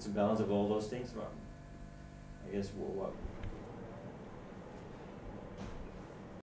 it's a balance of all those things, but I guess what, what,